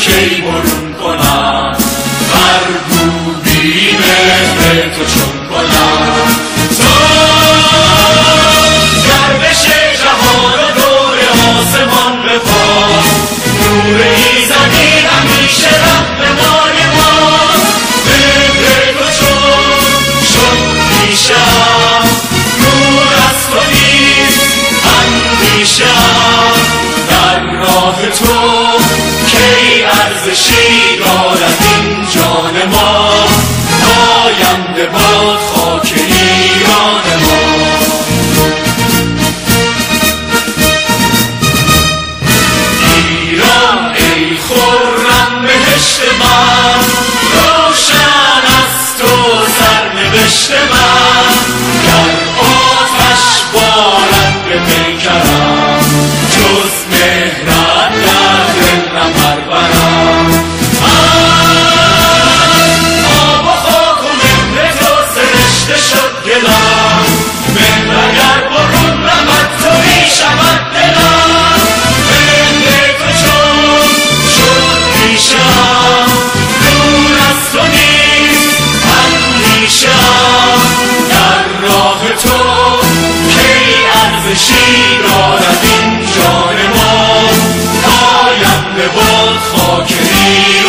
کی برون کنم؟ بی مهر تو چون کنم. تو گردش جهان و دور آسمان به پاس نور ایزدی همیشه رب تو چون تو اندیشم. در راه تو she به باد خاکری